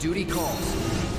Duty calls.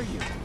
Are you?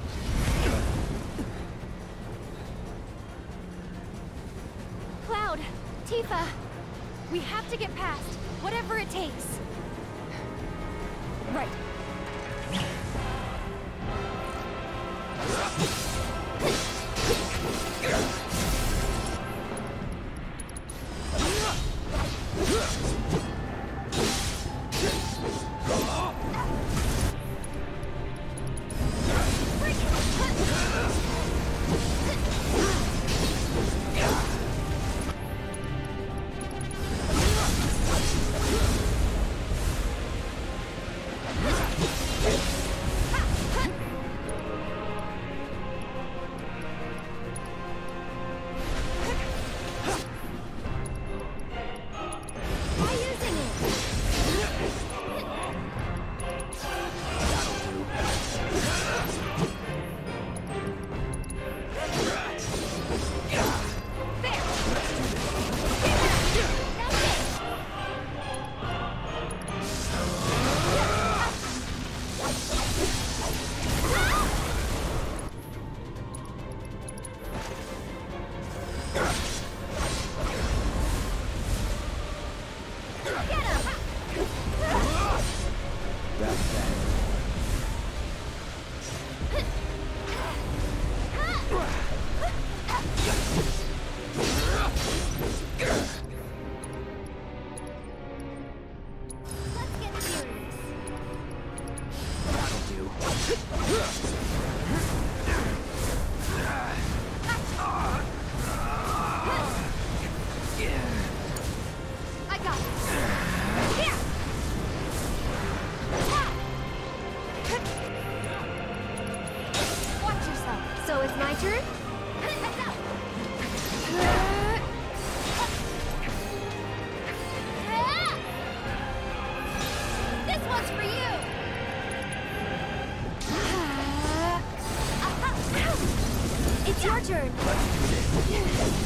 Your turn. Let's do this.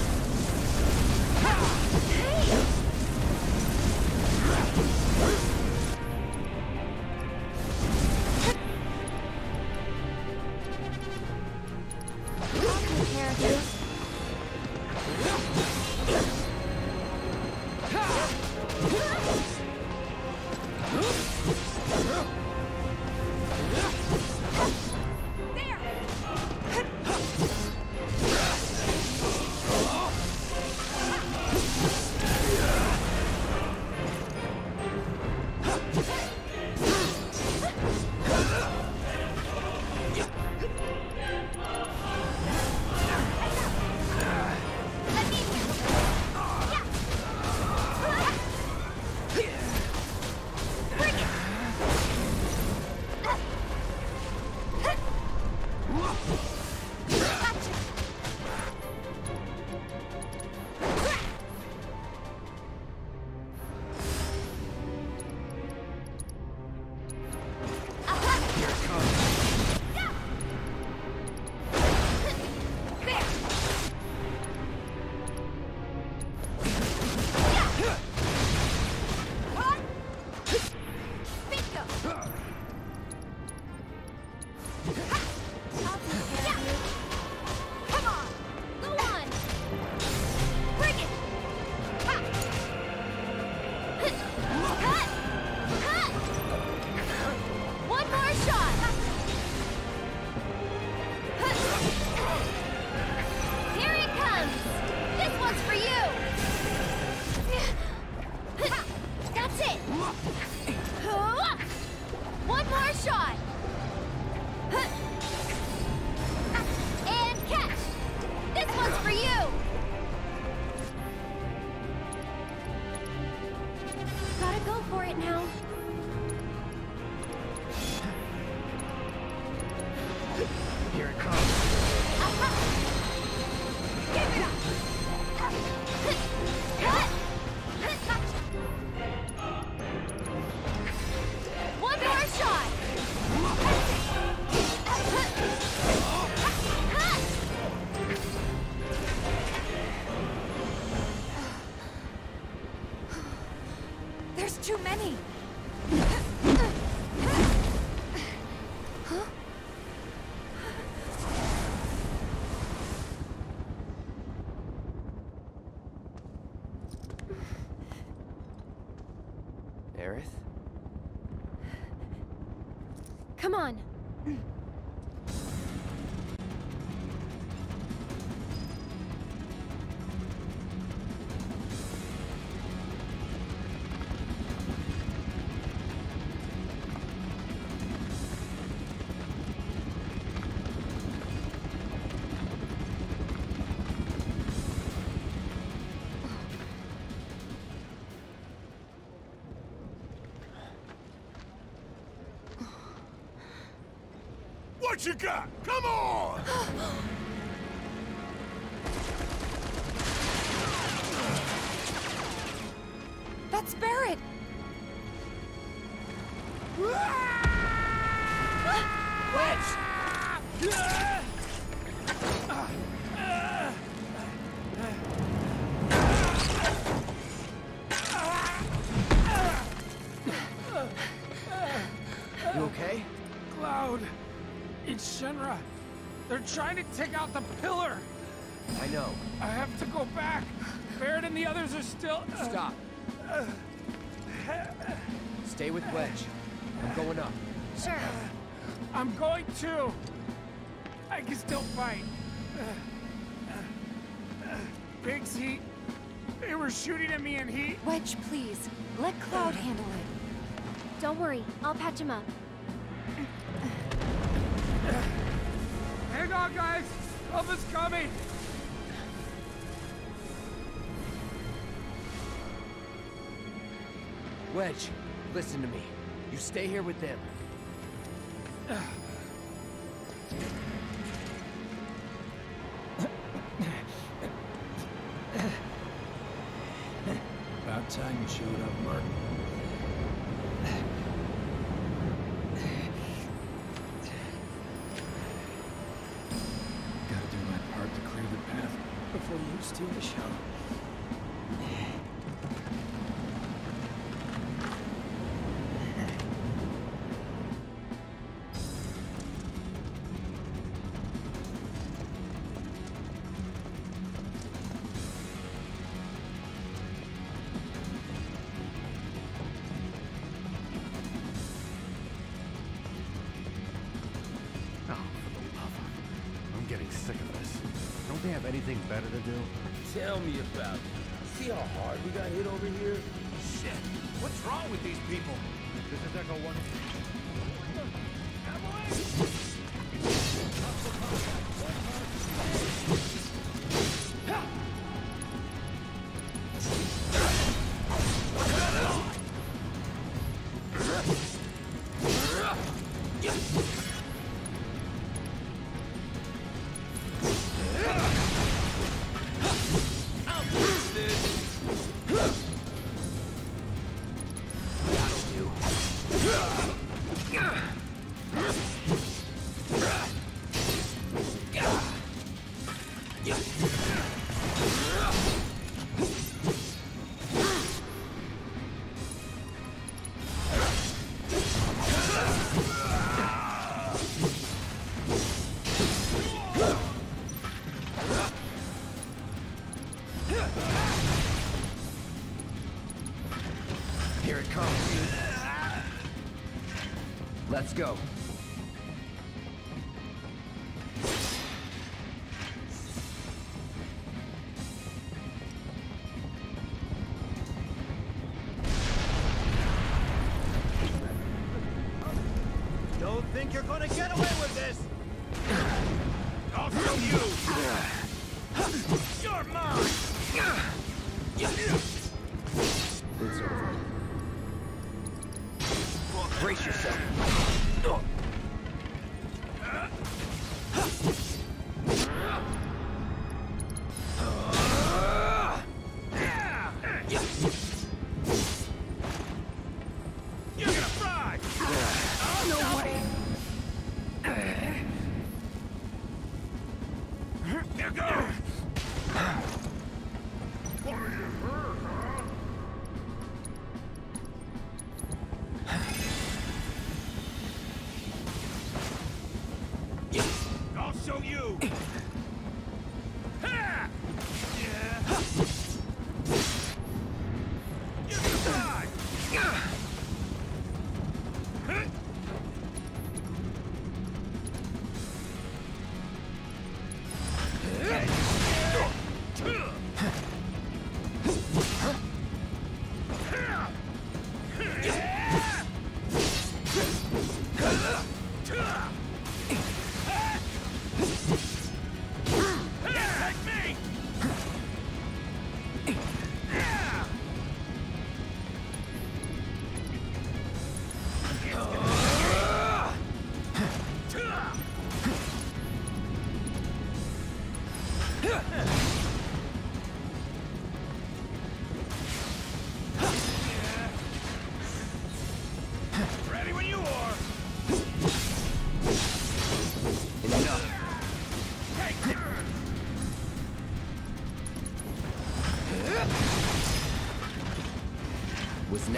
Come What you got? Come on! Take out the pillar! I know. I have to go back! Barret and the others are still... Uh, Stop. Stay with Wedge. I'm going up. Sure. I'm going too! I can still fight. Uh, Biggs, he... They were shooting at me and he... Wedge, please. Let Cloud handle it. Don't worry, I'll patch him up. On, guys! Help is coming! Wedge, listen to me. You stay here with them. About time you showed up, Martin. Oh, for the love. I'm getting sick of this. Don't they have anything better to do? Tell me about it. See how hard we got hit over here? Shit! What's wrong with these people? This is Echo 1.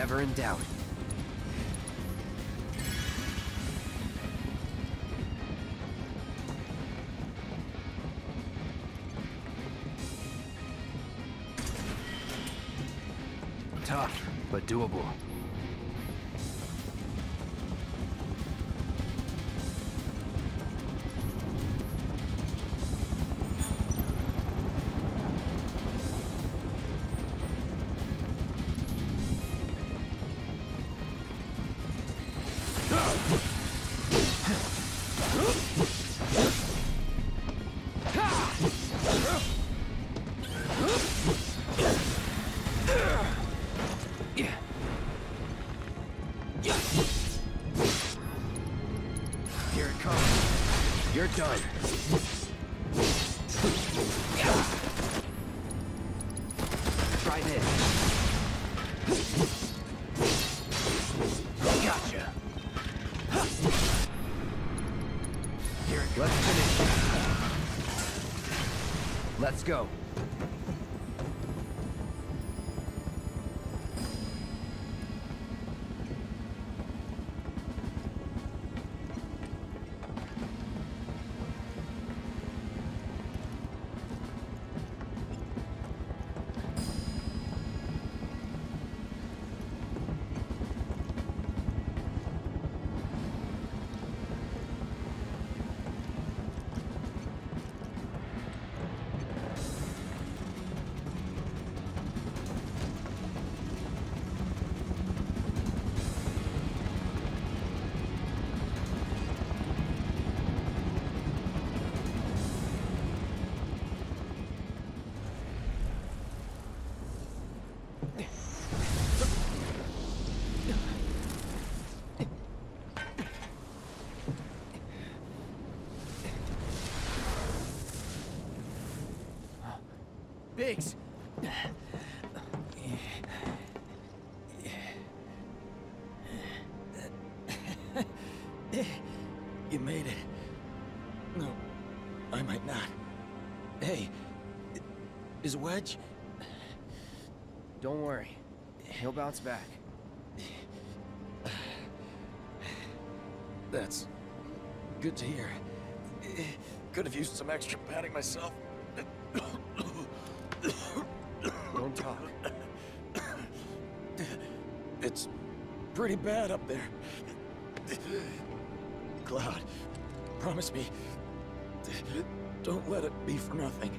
Never in doubt. Tough, but doable. Here it comes. You're done. Try this. Gotcha. Here it goes. Let's finish. Let's go. Biggs! You made it. No, I might not. Hey, is Wedge? Don't worry. He'll bounce back. That's good to hear. Could have used some extra padding myself. Pretty bad up there. Cloud, promise me, don't let it be for nothing.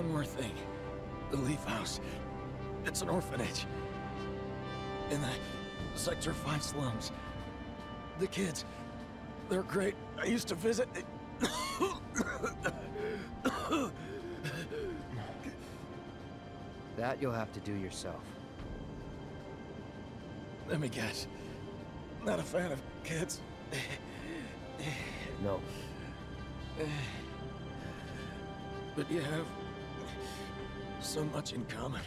One more thing. The Leaf House. It's an orphanage. In the Sector 5 slums. The kids, they're great. I used to visit... That you'll have to do yourself. Let me guess. Not a fan of kids. No. But you have so much in common.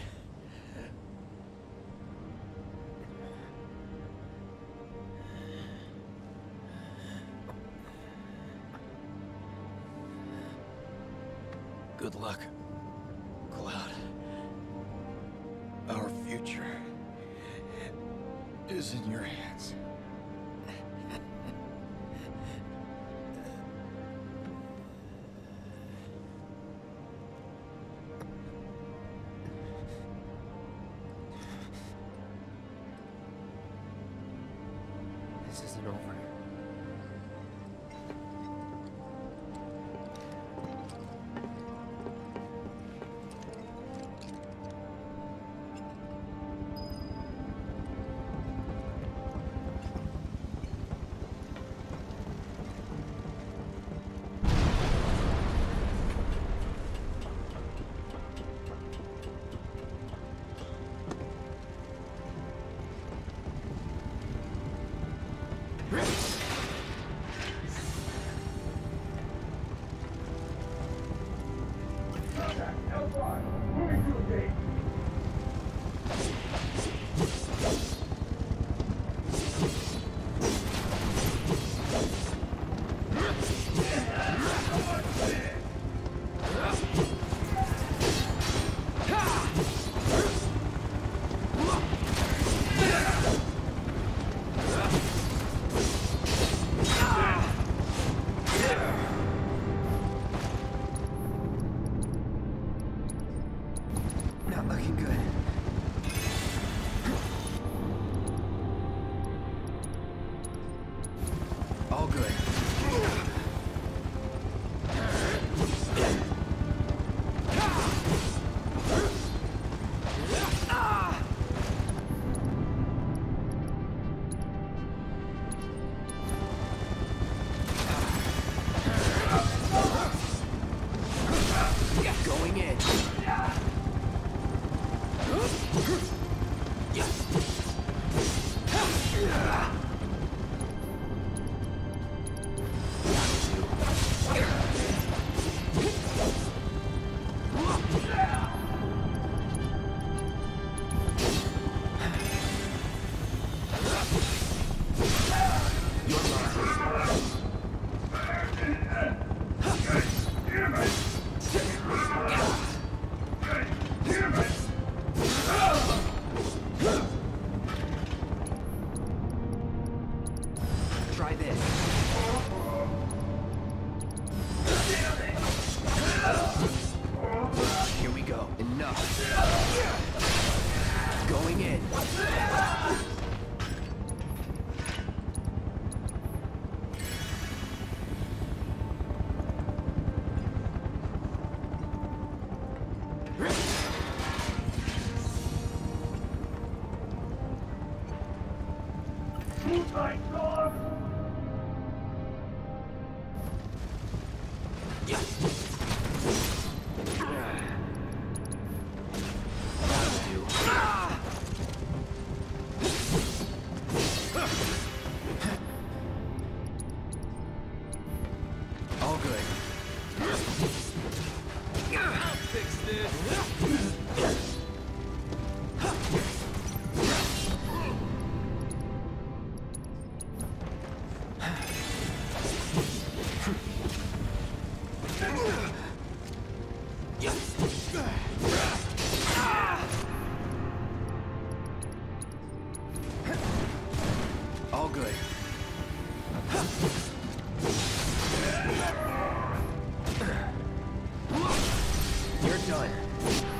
Yeah.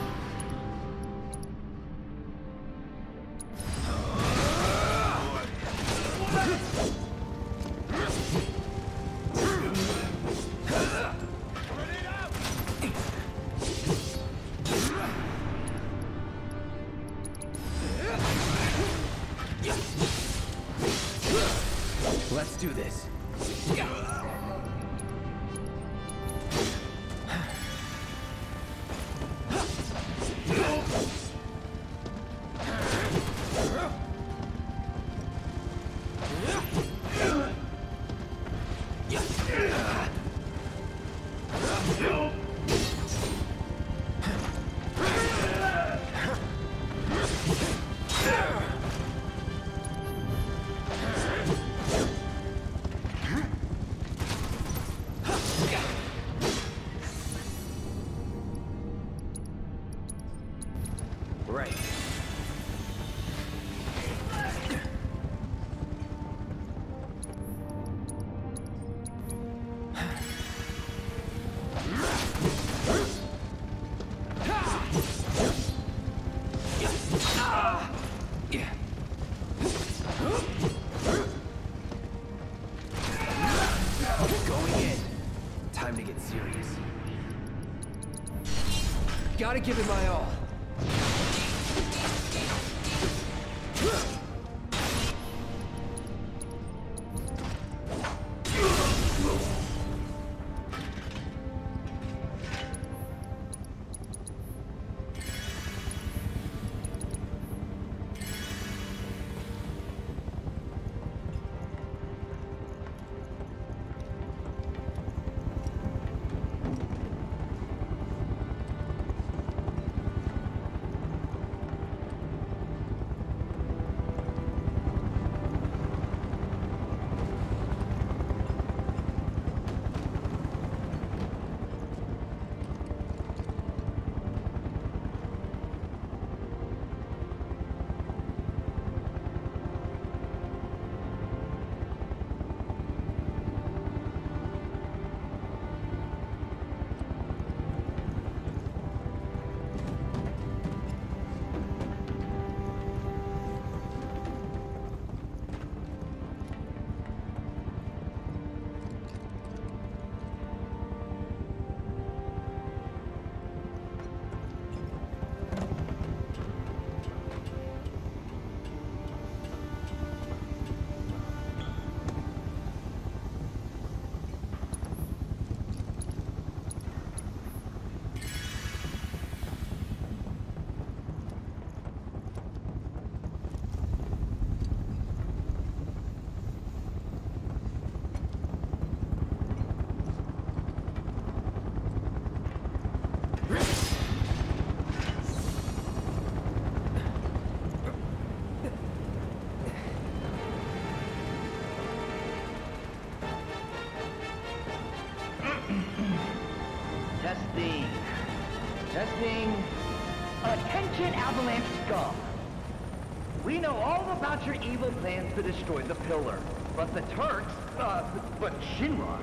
To destroy the Pillar. But the Turks, uh, but Shinra,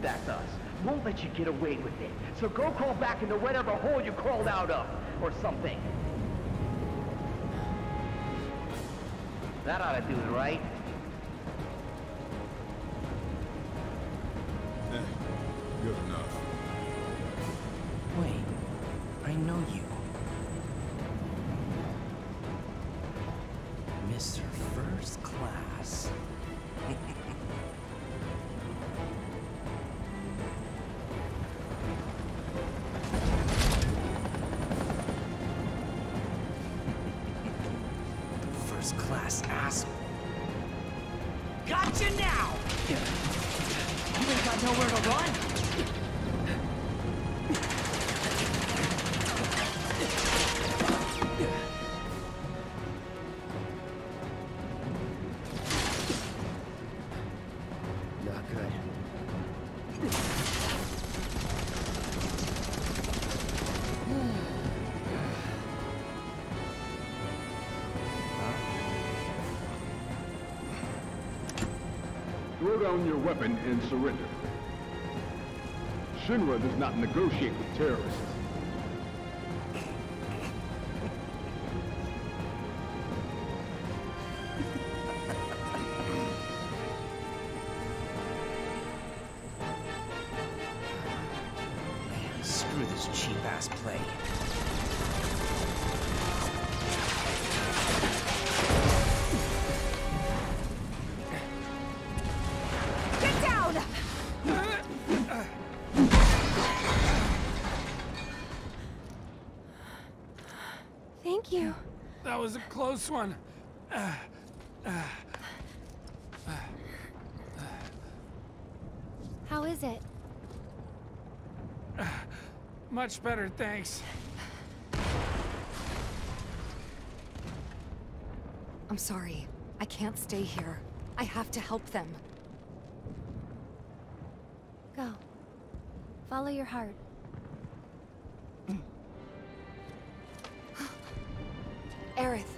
that's us, won't let you get away with it. So go crawl back into whatever hole you crawled out of, or something. That ought to do it, right? Throw down your weapon and surrender. Shinra does not negotiate with terrorists. Was a close one. How is it? Much better, thanks. I'm sorry. I can't stay here. I have to help them. Go. Follow your heart. Aerith.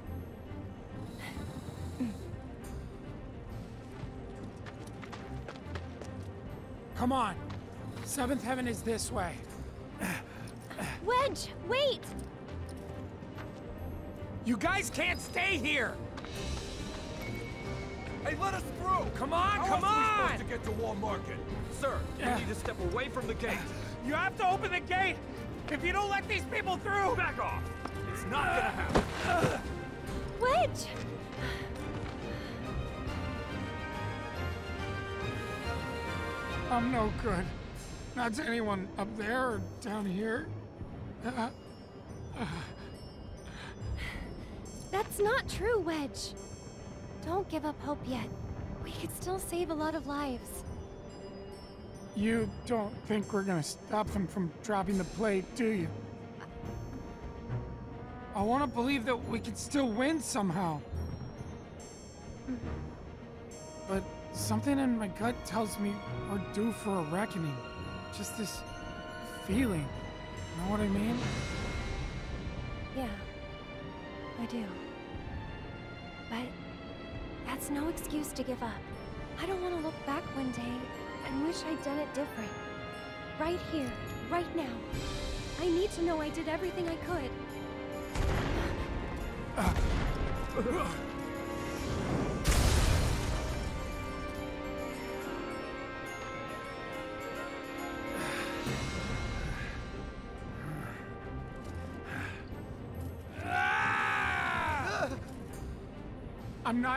Come on. Seventh Heaven is this way. Wedge, wait! You guys can't stay here. Hey, let us through! Come on, How come else are we on! supposed to get to Wall Market? Sir, you need to step away from the gate. You have to open the gate. If you don't let these people through, Back off! It's not gonna happen. Wedge! I'm no good. Not to anyone up there or down here. Uh, That's not true, Wedge. Don't give up hope yet. We could still save a lot of lives. you don't think we're gonna stop them from dropping the plate, do you? I want to believe that we can still win somehow. But something in my gut tells me we're due for a reckoning. Just this feeling. You know what I mean? Yeah, I do. But that's no excuse to give up. I don't want to look back one day and wish I'd done it different. Right here, right now. I need to know I did everything I could.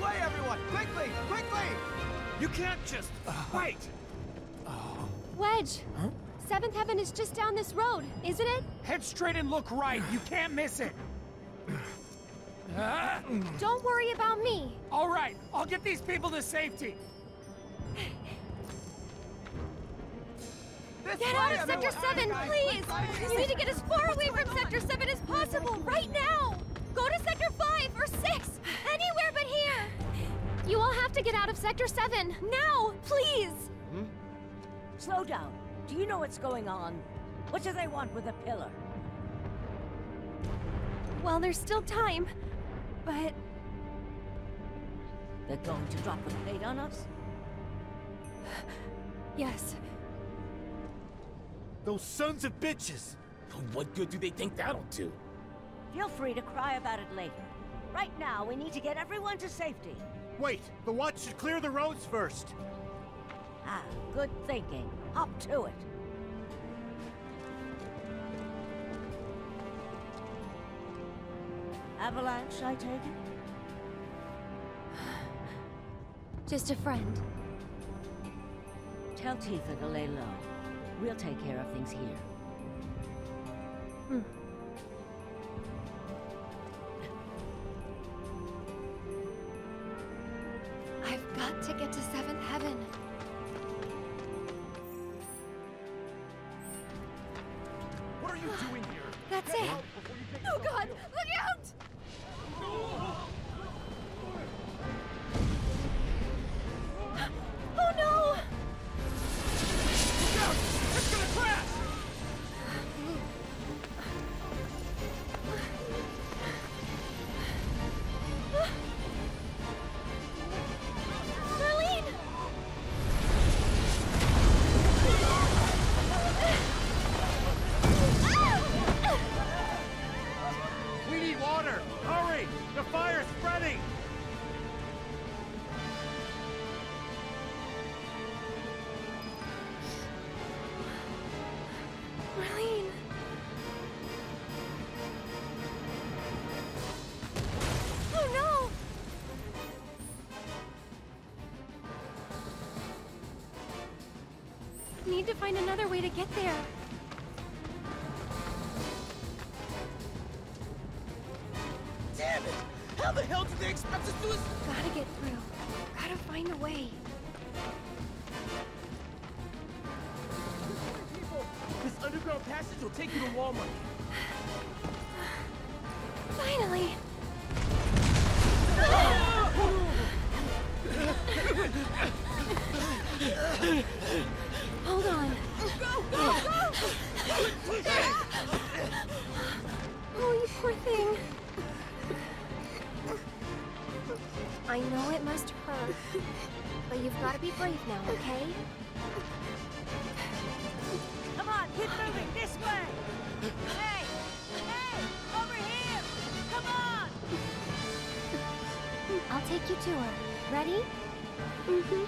Way, everyone! Quickly! Quickly! You can't just wait! Wedge! Huh? Seventh Heaven is just down this road, isn't it? Head straight and look right. You can't miss it. Don't worry about me. all right, I'll get these people to safety. This Get way, out of! Sector 7, Guys, please! You need to get as far away from Sector 7 as possible, right now! Go to Sector 5 or 6! Anywhere but here! You all have to get out of Sector 7, now! Please! Hmm? Slow down. Do you know what's going on? What do they want with the pillar? Well, there's still time, but They're going to drop the plate on us? yes. Those sons of bitches! What good do they think that'll do? Feel free to cry about it later. Right now, we need to get everyone to safety. Wait, the watch should clear the roads first. Ah, good thinking. Up to it. Avalanche, I take it? Just a friend. Tell Tifa to lay low. We'll take care of things here. I've Need to find another way to get there. Damn it! How the hell did they expect us to do this? Gotta get through. Gotta find a way. This underground passage will take you to Wall Market. Take you to her. Ready? Mm-hmm.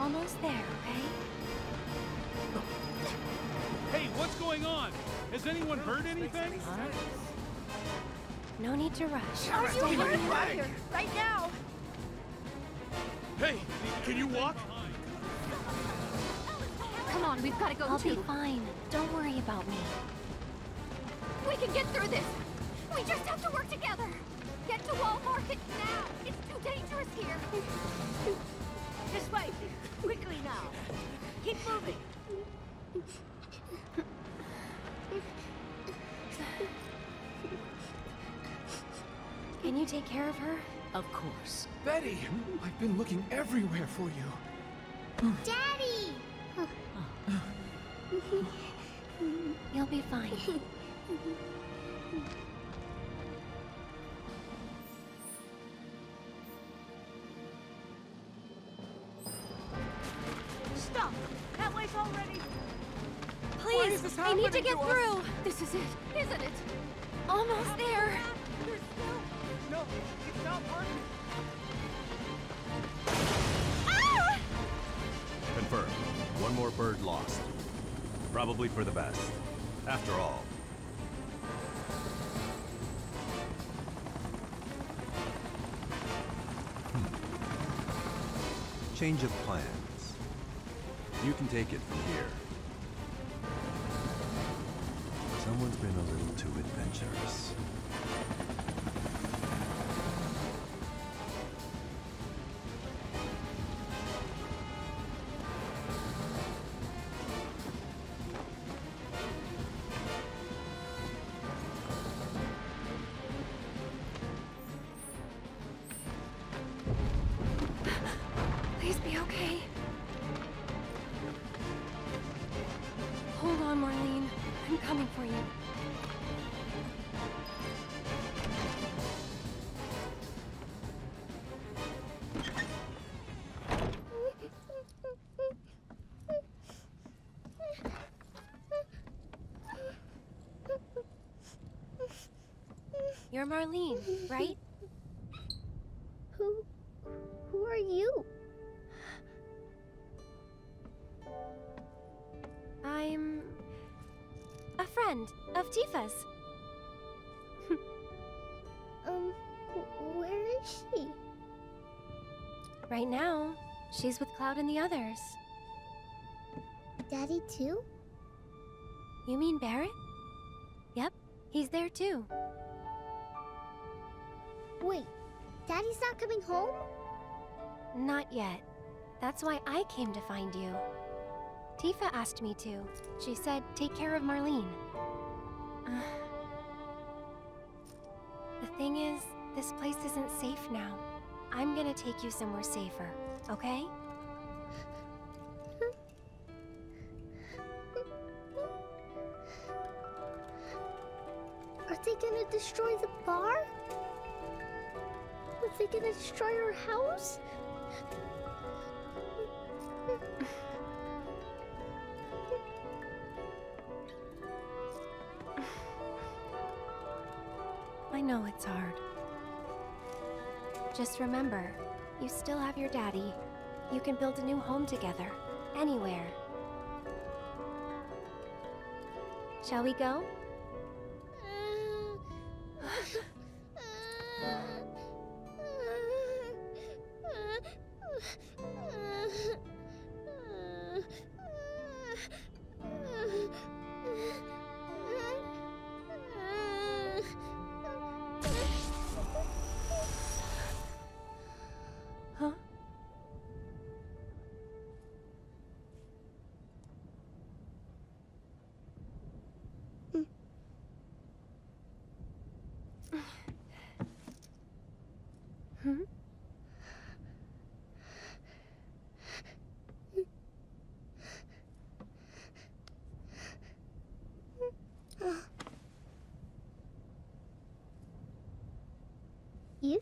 Almost there, okay? Hey, what's going on? Has anyone heard anything? No need to rush. Are you Stay hurt? here, right now! Hey, can you walk? Come on, we've got to go I'll be fine. Don't worry about me. We can get through this! We just have to work together! Get to Wall Market now! It's too dangerous here! This way! Quickly now! Keep moving! Can you take care of her? Of course. Betty! I've been looking everywhere for you. Daddy! be fine. Stop! That way's already... Please, I need to get to through. Us? This is it, isn't it? Almost there. There's still... No, it's not working. Ah! Confirmed. One more bird lost. Probably for the best. After all. Hmm. Change of plans. You can take it from here. Someone's been a little too adventurous. On, Marlene. I'm coming for you. You're Marlene, right? Right now, she's with Cloud and the others. Daddy too? You mean Barret? Yep, he's there too. Wait, Daddy's not coming home? Not yet. That's why I came to find you. Tifa asked me to. She said, take care of Marlene. the thing is, this place isn't safe now. I'm gonna take you somewhere safer, okay? Are they gonna destroy the bar? Are they gonna destroy our house? I know it's hard. Just remember, you still have your daddy. You can build a new home together, anywhere. Shall we go?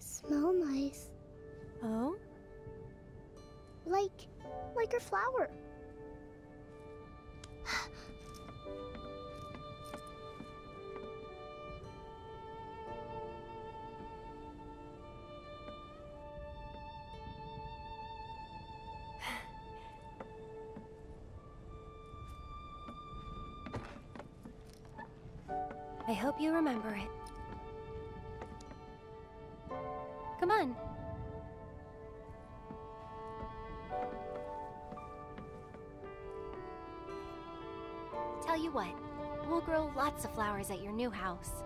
Smell nice. Oh? Like, like a flower. I hope you remember it. Lots at your new house.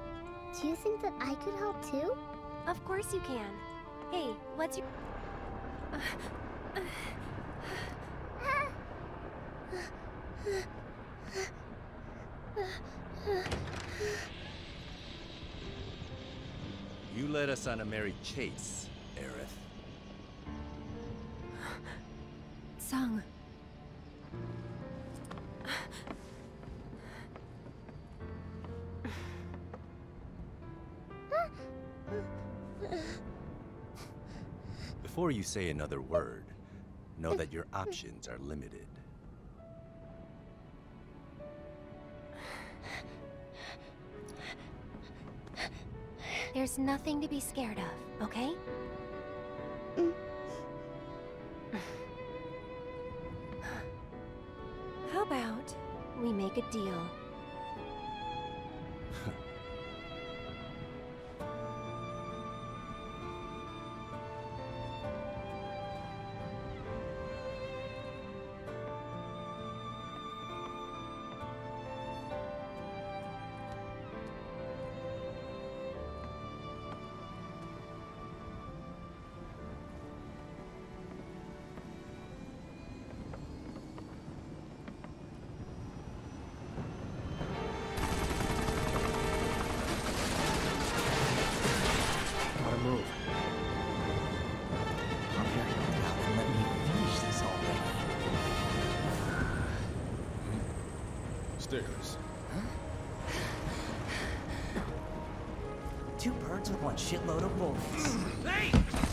Do you think that I could help too? Of course you can. Hey, what's your... You led us on a merry chase, say another word, know that your options are limited. There's nothing to be scared of, okay? How about we make a deal? upstairs. Two birds with one shitload of bullets. Hey!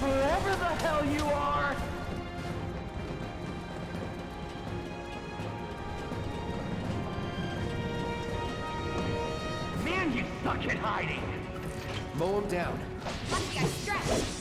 Whoever the hell you are! Man, you suck at hiding! Mow him down. Lucky I!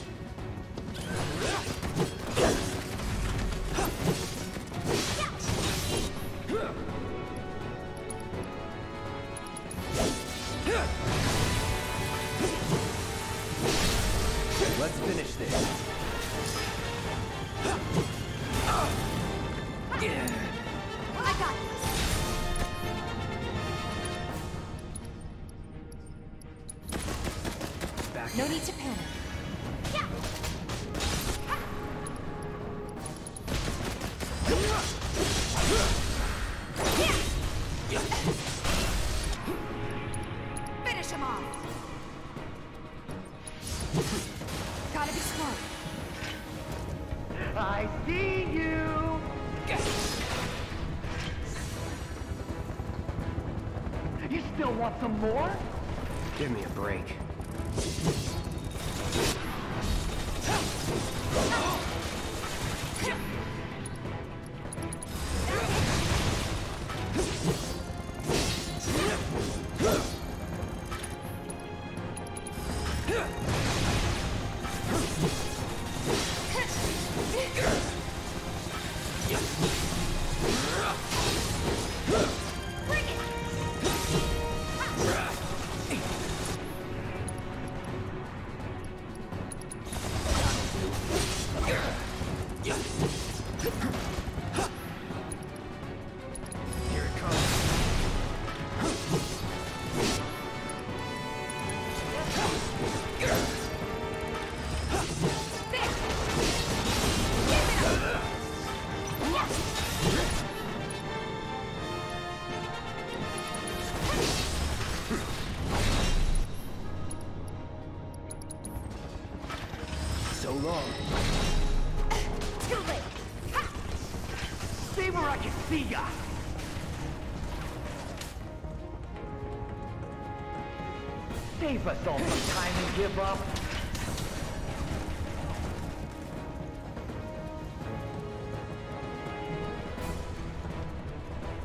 Save us all some time and give up.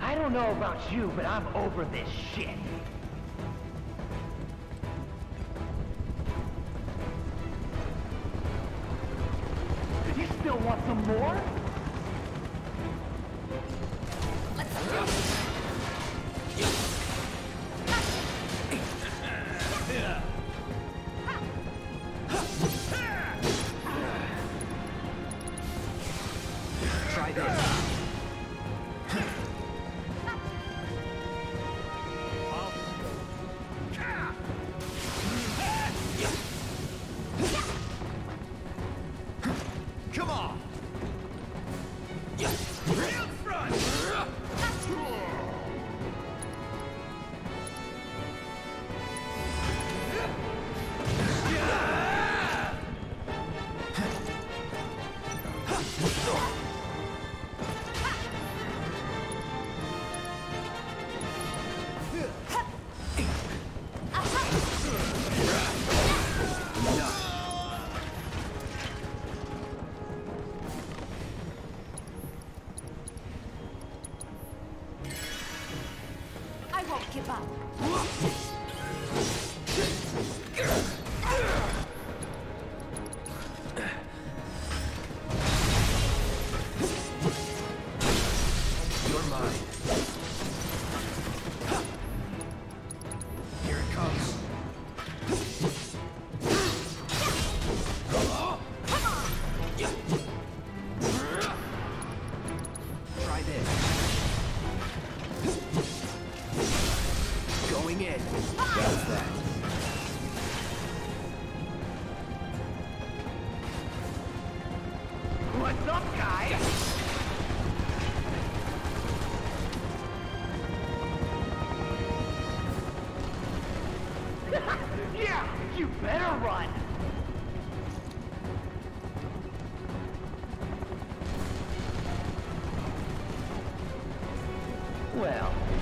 I don't know about you, but I'm over this shit.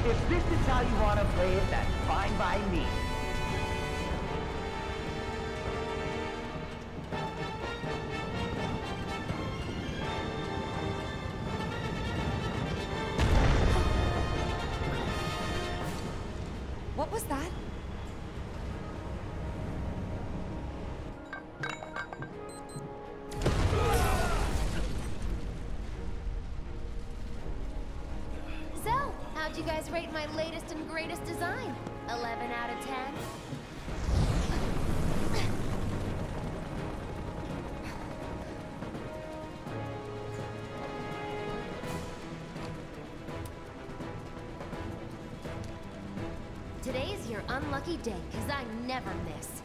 If this is how you want to play it, that's fine by me. lucky day, because I never miss.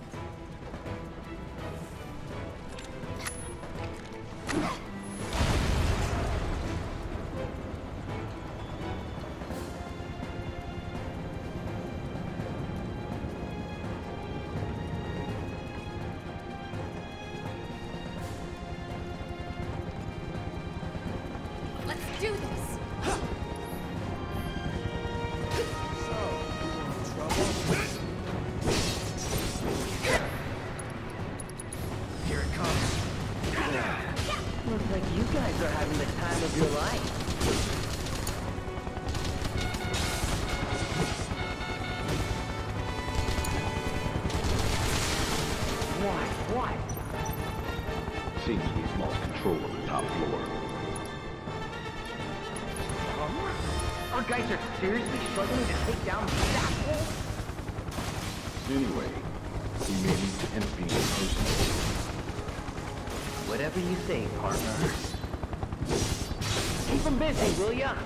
busy, will ya?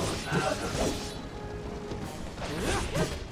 Come on.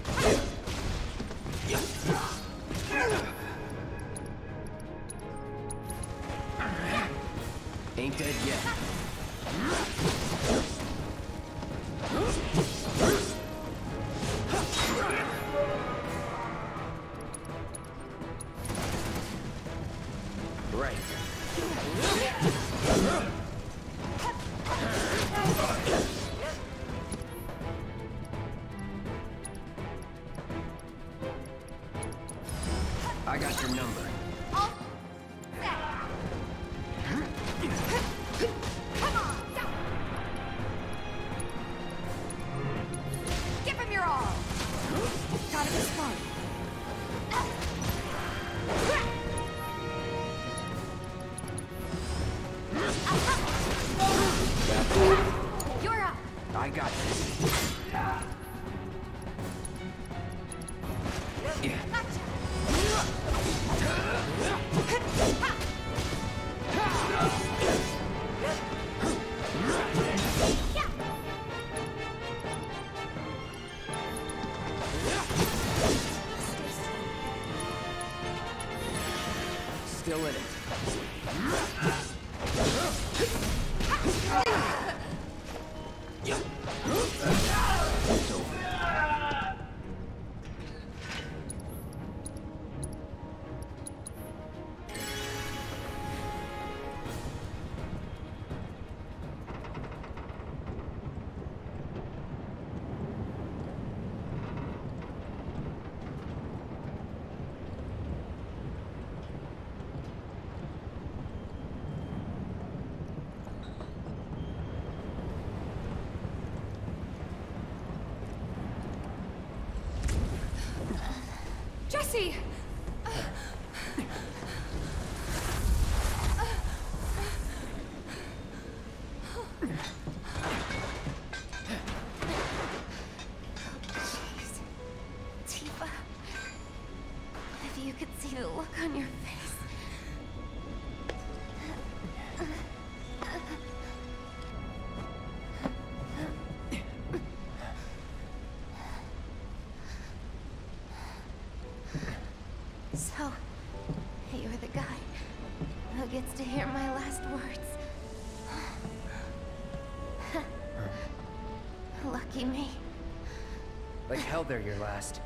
hell they're your last.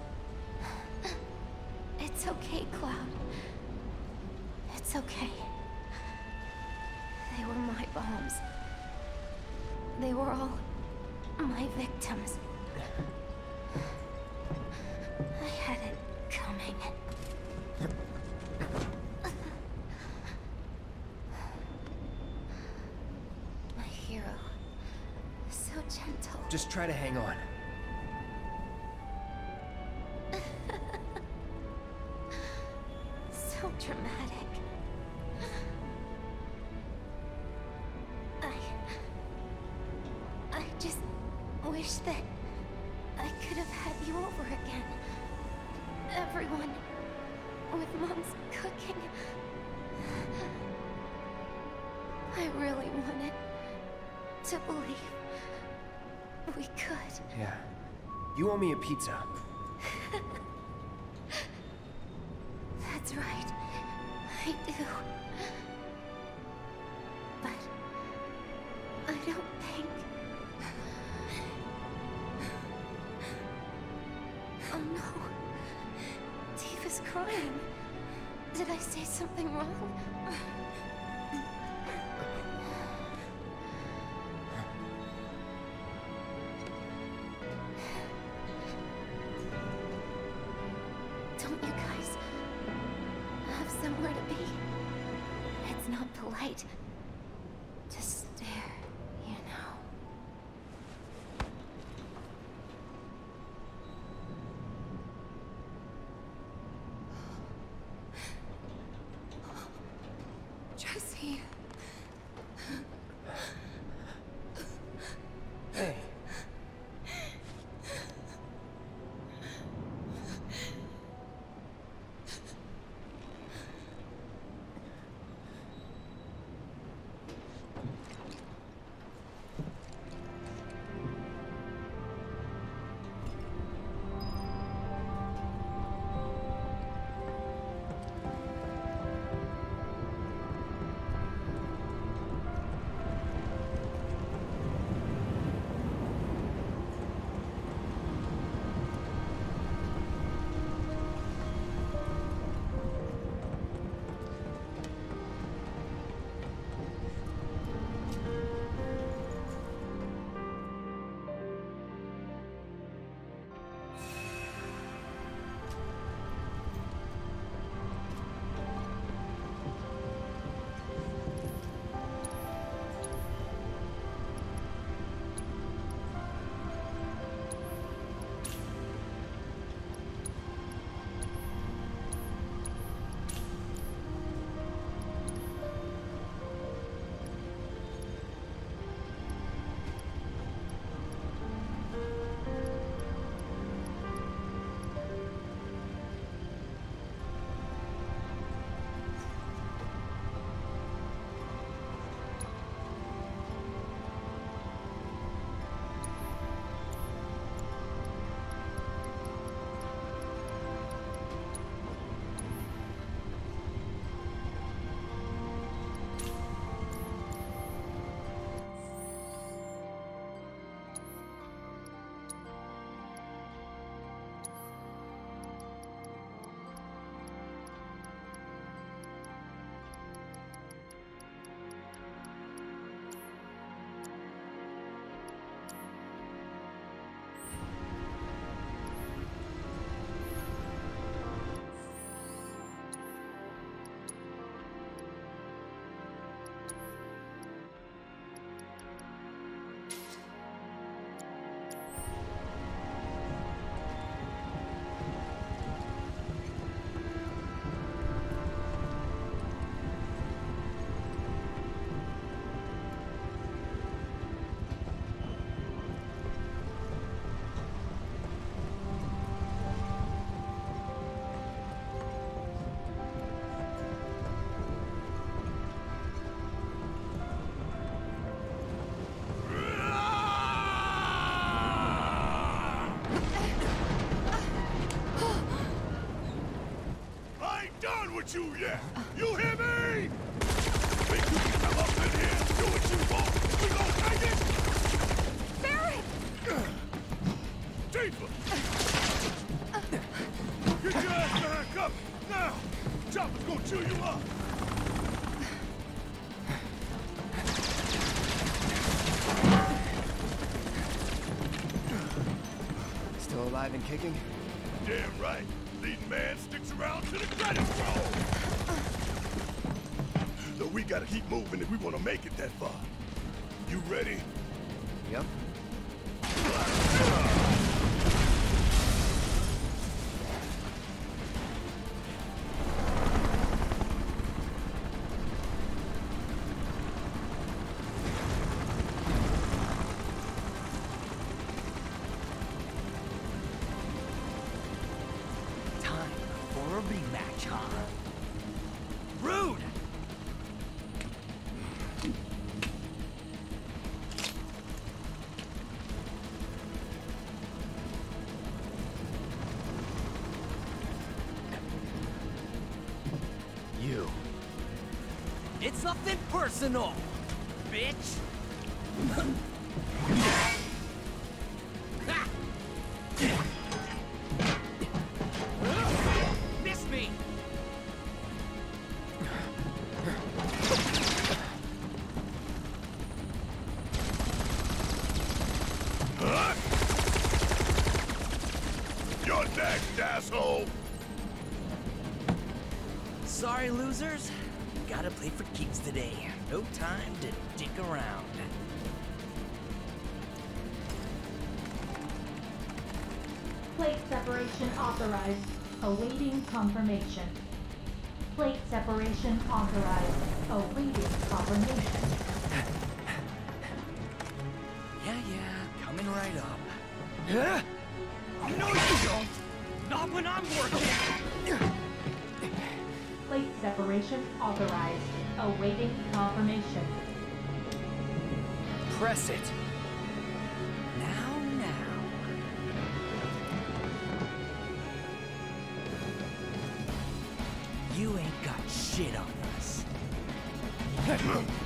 It's okay, Cloud. It's okay. They were my bombs. They were all my victims. I had it coming. My hero. So gentle. Just try to hang on. pizza. right with you yet. You hear me? Think you can come up in here do what you want? We gonna take it? Barret! Deeper! Get your ass back up! Now! Chopper's gonna chew you up! Still alive and kicking? Damn right. gotta keep moving if we wanna make it that far. You ready? Nothing personal. Separation authorized. Awaiting confirmation. Plate separation authorized. Awaiting confirmation. yeah, yeah. Coming right up. Yeah? No, you don't! Not when I'm working! Plate separation authorized. Awaiting confirmation. Press it. Hey!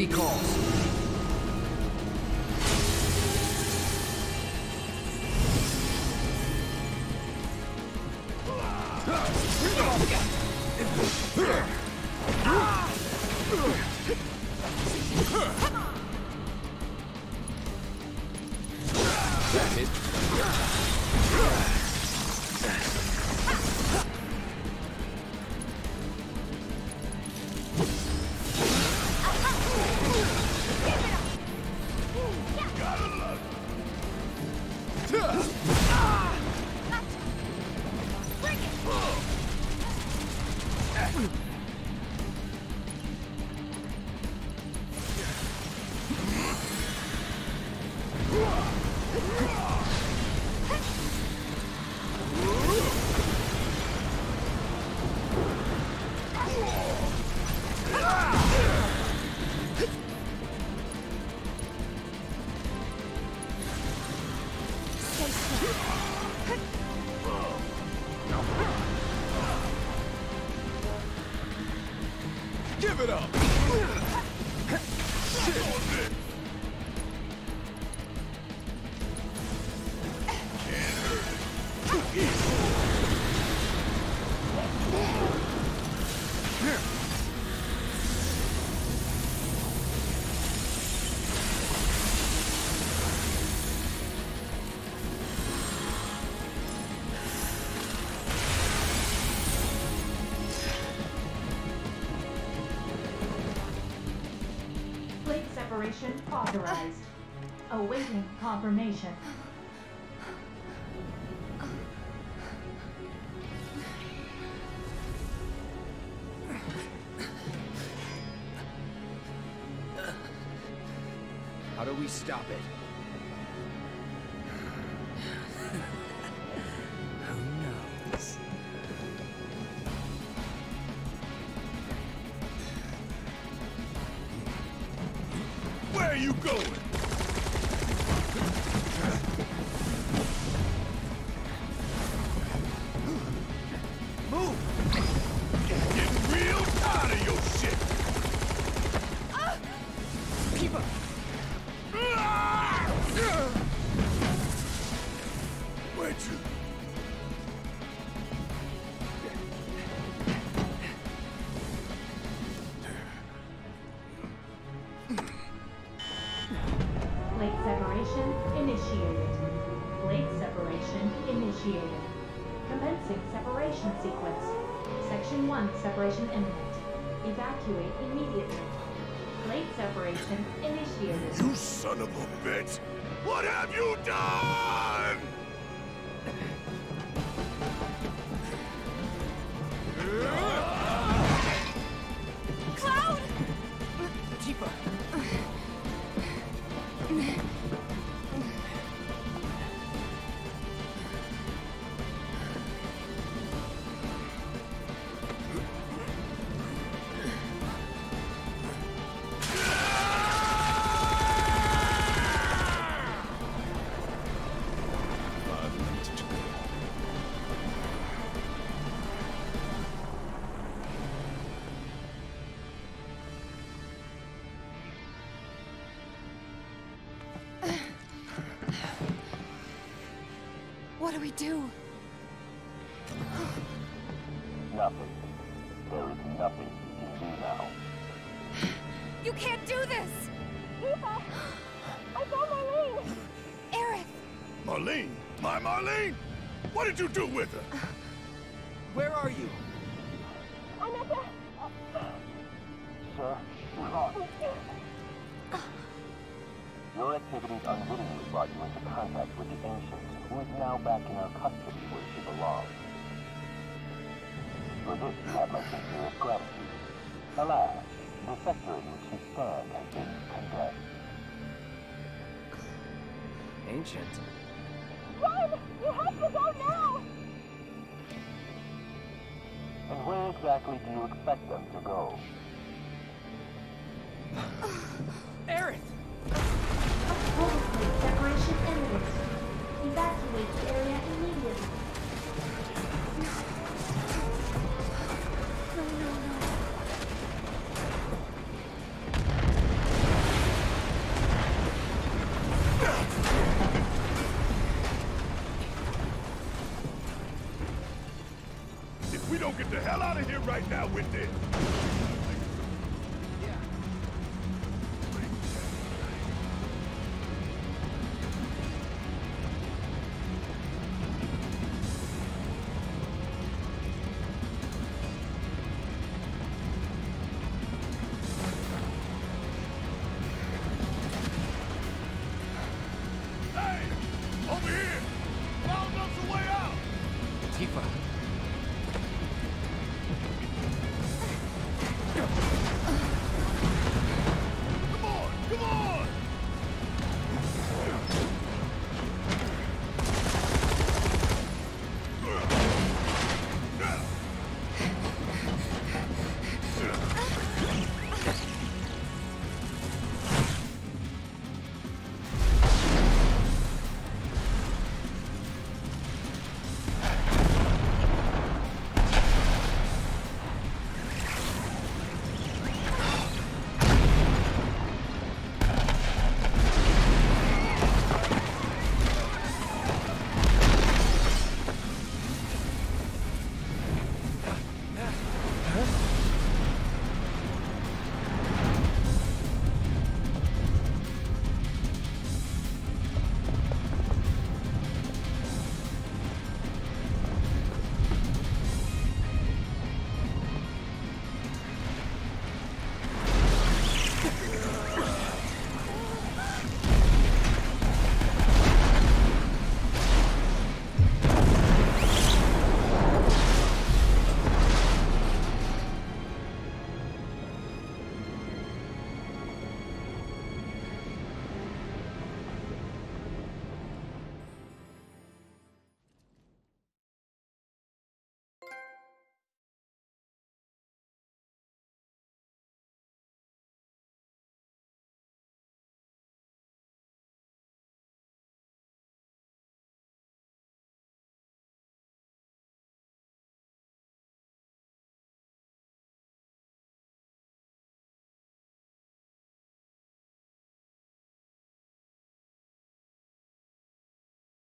Duty calls. Stay authorized. Awaiting confirmation. How do we stop it? Initiated. Commencing separation sequence. Section 1 separation imminent. Evacuate immediately. Plate separation initiated. You son of a bitch! What have you done? Do we do? Nothing. There is nothing you can do now. You can't do this! Eva! I found Marlene! Aerith! Marlene? My Marlene? What did you do with her? we don't get the hell out of here right now, we're dead.